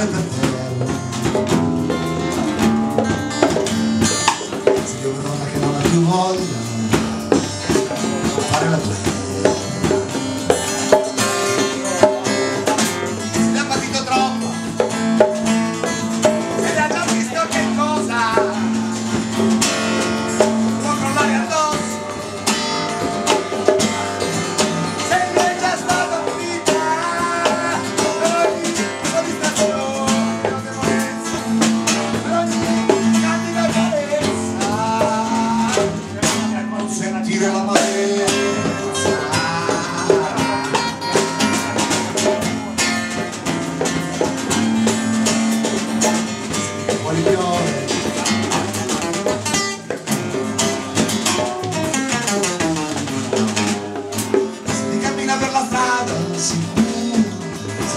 male per te sei una donna che non ha più voglia fare la play Que la marea Es mi camino a ver las nadas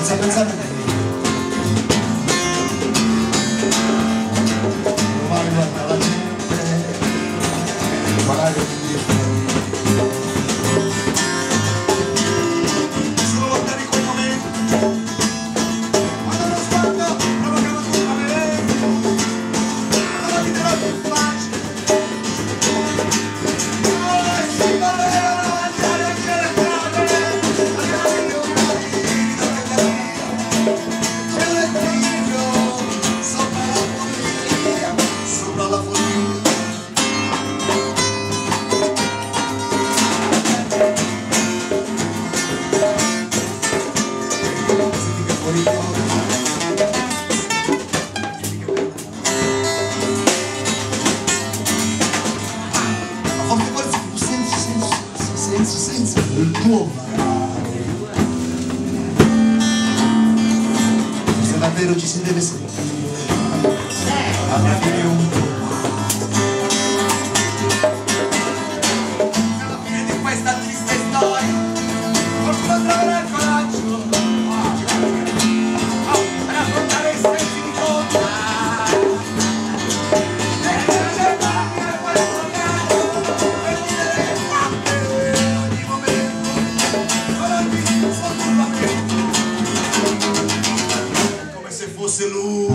Sin uova eh. se davvero ci si deve sentire alla fine un Absolute.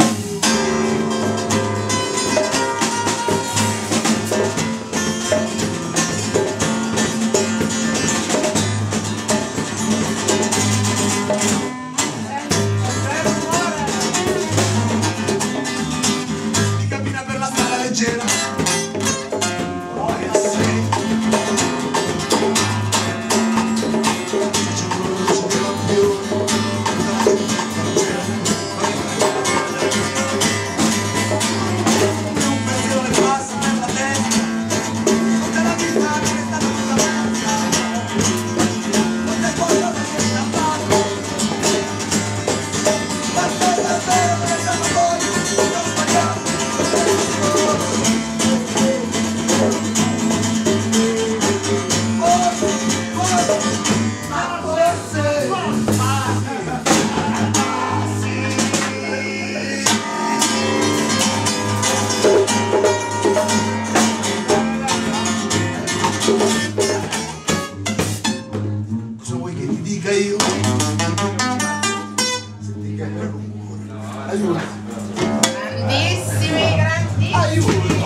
grandissimi, grandissimi. Aiuto.